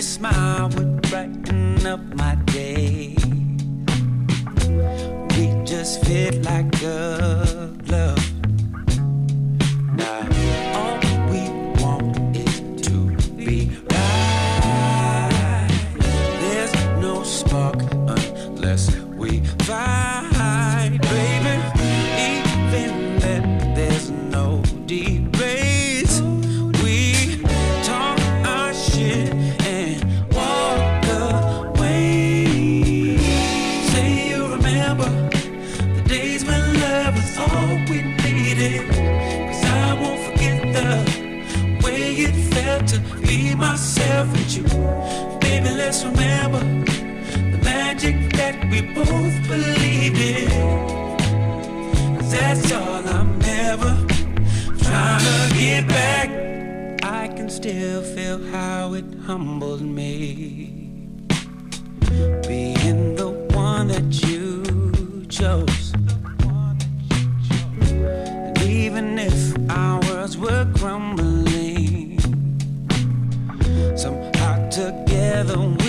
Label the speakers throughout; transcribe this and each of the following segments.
Speaker 1: your smile would brighten up my
Speaker 2: day. We just fit like a still feel how it humbled me. Being the one that you chose. And even if our worlds were crumbling, somehow together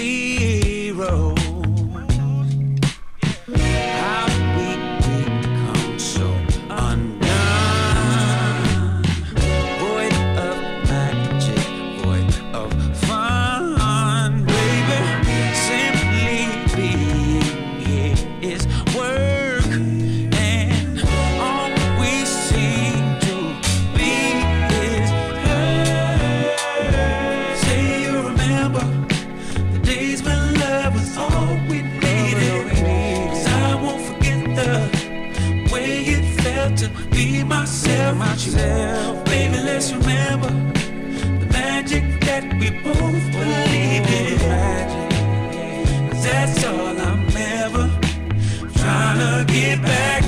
Speaker 2: to get back.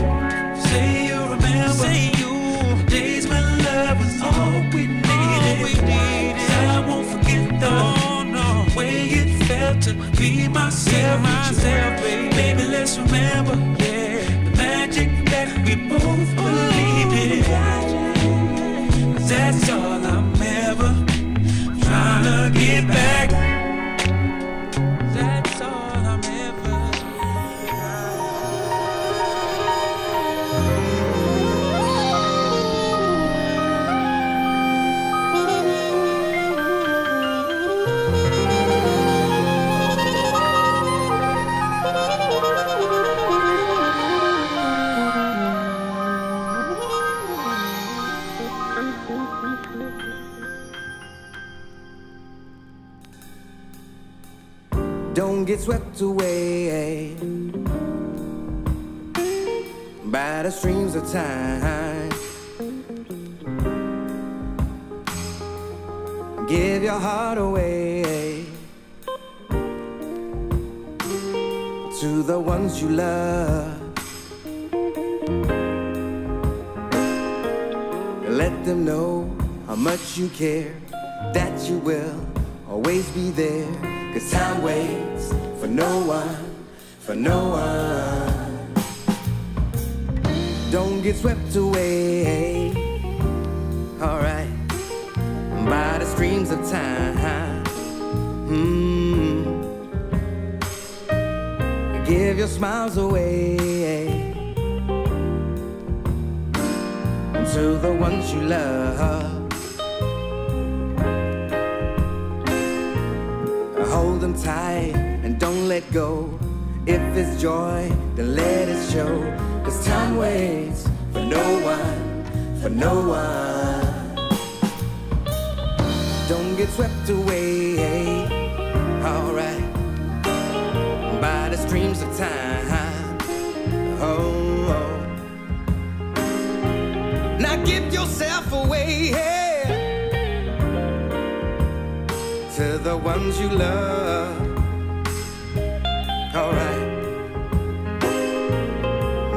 Speaker 2: Say you remember Say you. days when love was all we needed. Cause I won't forget the way it felt to be myself. myself baby. baby, let's remember yeah, the magic that we both believed in. Cause that's all I'm ever trying to get back.
Speaker 3: Get swept away by the streams of time. Give your heart away to the ones you love. Let them know how much you care, that you will always be there. Cause time waits for no one, for no one. Don't get swept away, alright, by the streams of time. Mm. Give your smiles away to the ones you love. Tight and don't let go. If it's joy, then let it show. Cause time waits for no one, for no one. Don't get swept away, eh? alright, by the streams of time. Oh, oh. Now give yourself away eh? To the ones you love. Alright.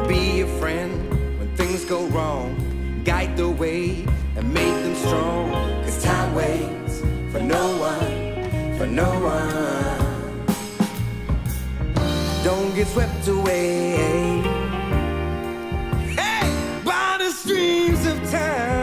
Speaker 3: Be a friend when things go wrong. Guide the way and make them strong. Cause time waits for no one, for no one. Don't get swept away hey, by the streams of time.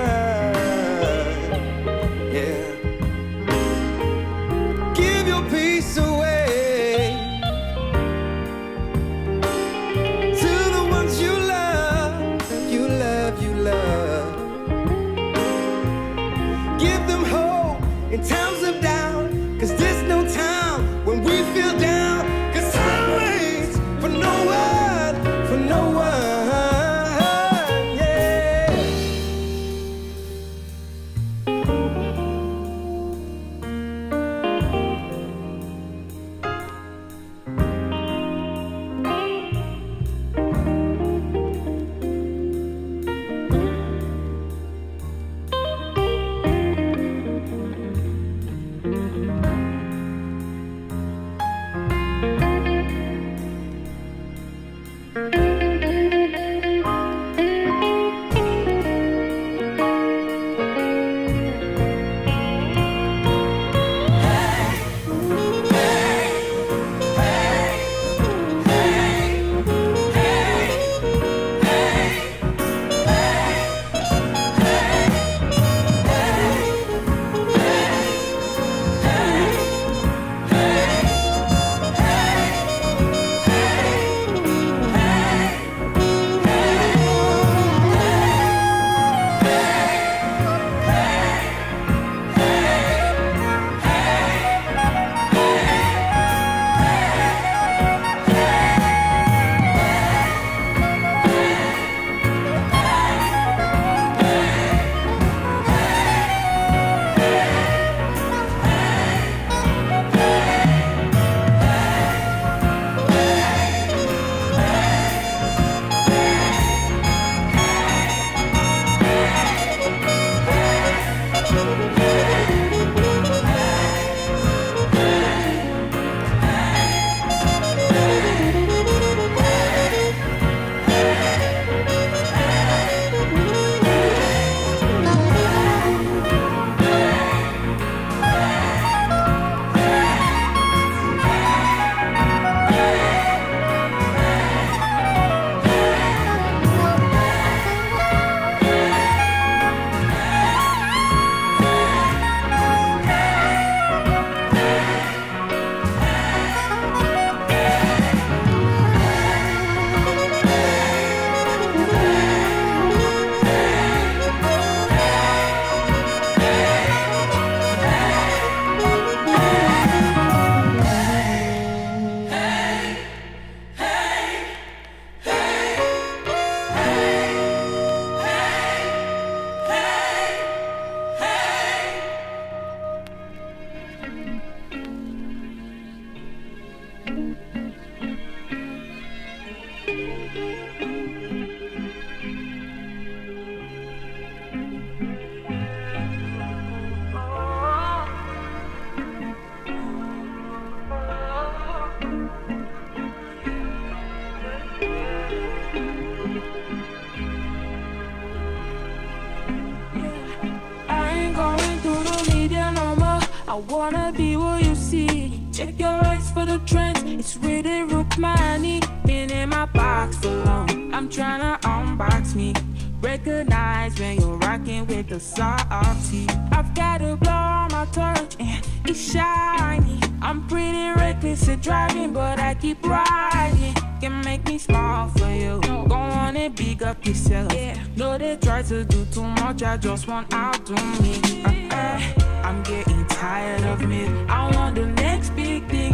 Speaker 4: I wanna be what you see. Check your eyes for the trends. It's really money. Been in my box for long. I'm tryna unbox me. Recognize when you're rocking with the softy. I've got to blow on my torch and it's shiny. I'm pretty reckless at driving, but I keep riding. Can make me smile for you. Go on and big up yourself. Yeah. No, they try to do too much. I just want out to me. Uh, uh, I'm getting tired of me. I want the next big thing.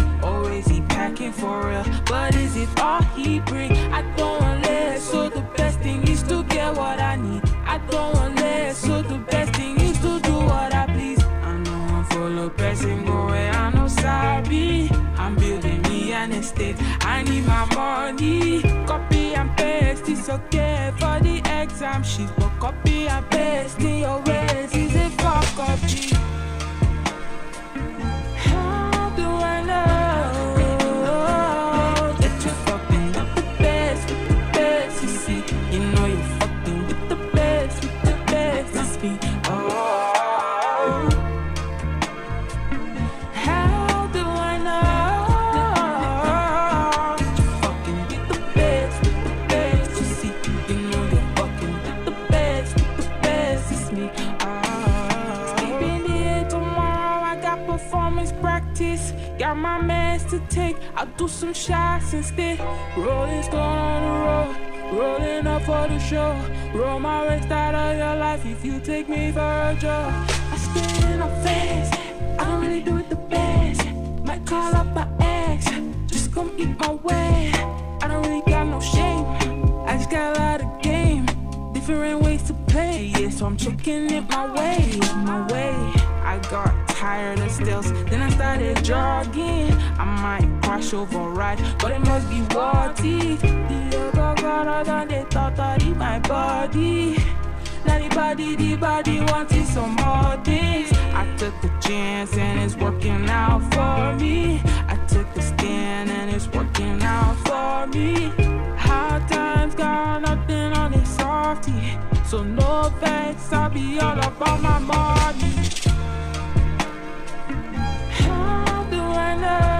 Speaker 4: Is he packing for real? But is it all he bring? I don't want less, so the best thing is to get what I need. I don't want less, so the best thing is to do what I please. I know I'm full of pressing, go where I know sorry. I'm building estate. I need my money. Copy and paste, it's okay for the exam sheet, but copy and paste in your ways is a fuck up. 360. Rolling stone on the road, rolling up for the show. Roll my waist out of your life if you take me for a joke. I spin in fast, face, I don't really do it the best. Might call up my ex, just come eat my way. I don't really got no shame, I just got a lot of game. Different ways to play, yeah, so I'm checking it my way, my way. I got tired of stills, then I started jogging. I might crash override, but it must be worth it. The yoga god than they thought I in my body. Anybody, the body wanting some more things. I took a chance and it's working out for me. I took a stand and it's working out for me. Hard times got nothing on it softy. So no thanks, I'll be all about my money. How do I know?